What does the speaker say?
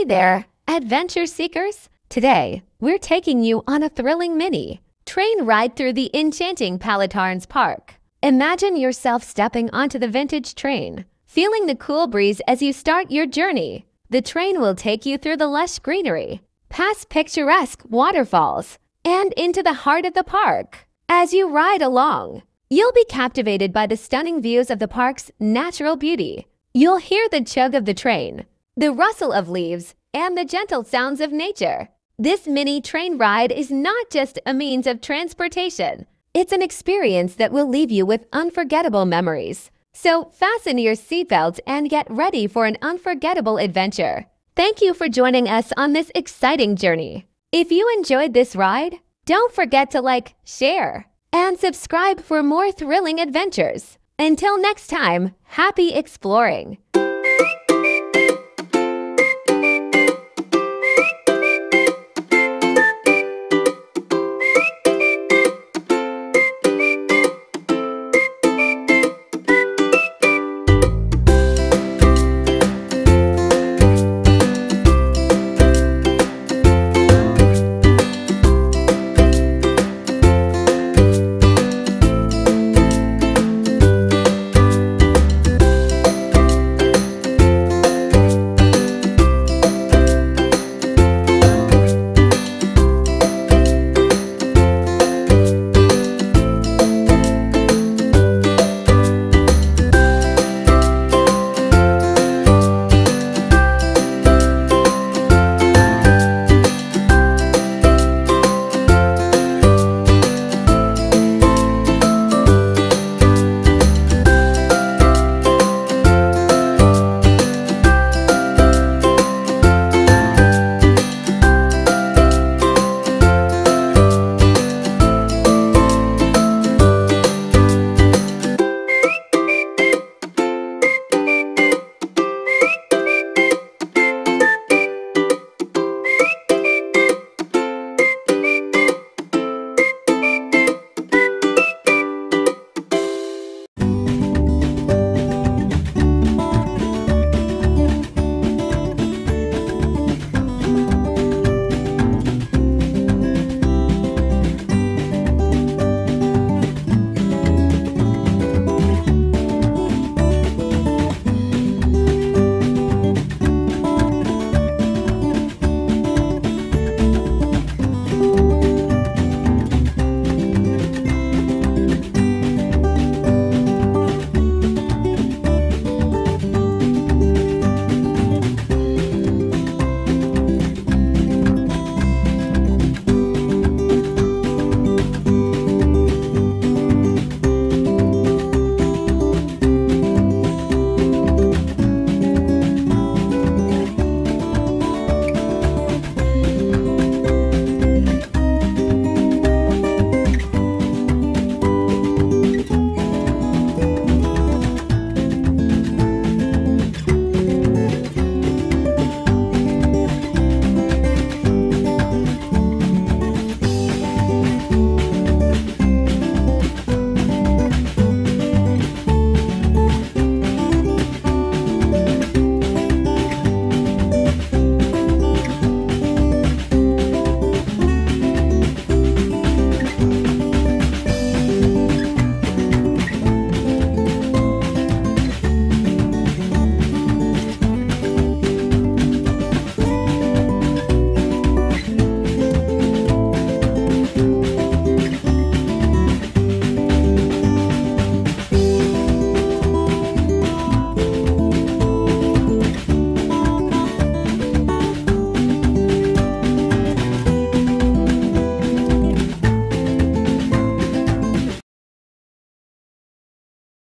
Hey there, adventure seekers! Today, we're taking you on a thrilling mini train ride through the enchanting Palatarns Park. Imagine yourself stepping onto the vintage train, feeling the cool breeze as you start your journey. The train will take you through the lush greenery, past picturesque waterfalls, and into the heart of the park. As you ride along, you'll be captivated by the stunning views of the park's natural beauty. You'll hear the chug of the train, the rustle of leaves, and the gentle sounds of nature. This mini train ride is not just a means of transportation, it's an experience that will leave you with unforgettable memories. So fasten your seatbelt and get ready for an unforgettable adventure. Thank you for joining us on this exciting journey. If you enjoyed this ride, don't forget to like, share, and subscribe for more thrilling adventures. Until next time, happy exploring!